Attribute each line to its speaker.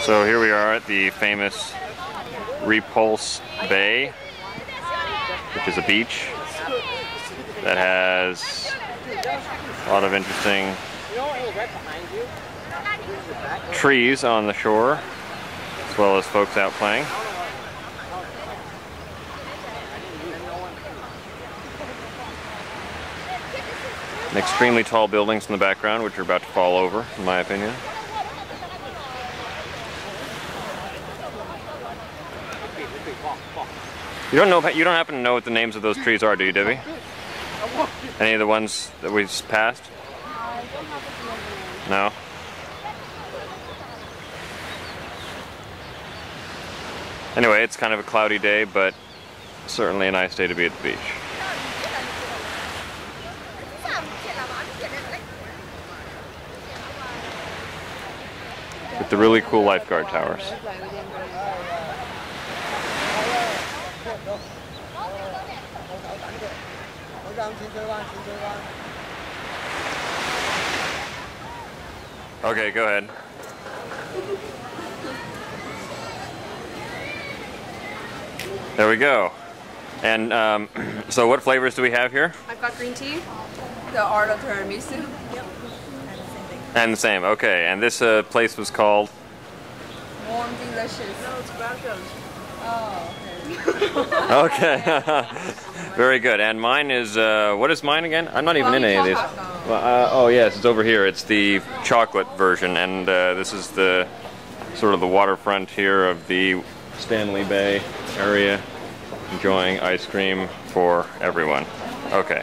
Speaker 1: So here we are at the famous Repulse Bay, which is a beach that has a lot of interesting trees on the shore, as well as folks out playing. And extremely tall buildings in the background, which are about to fall over, in my opinion. You don't know. You don't happen to know what the names of those trees are, do you, Debbie? Any of the ones that we've passed? No. Anyway, it's kind of a cloudy day, but certainly a nice day to be at the beach. With the really cool lifeguard towers. Okay, go ahead. There we go. And um, so what flavors do we have here?
Speaker 2: I've got green tea, the art of tiramisu. Yep.
Speaker 1: And the same, okay. And this uh, place was called?
Speaker 2: Warm delicious.
Speaker 3: No, it's Grafton.
Speaker 2: Oh,
Speaker 1: Okay. Very good. And mine is, uh, what is mine again? I'm not even in any of these. Well, uh, oh yes, it's over here. It's the chocolate version, and uh, this is the sort of the waterfront here of the Stanley Bay area, enjoying ice cream for everyone. Okay.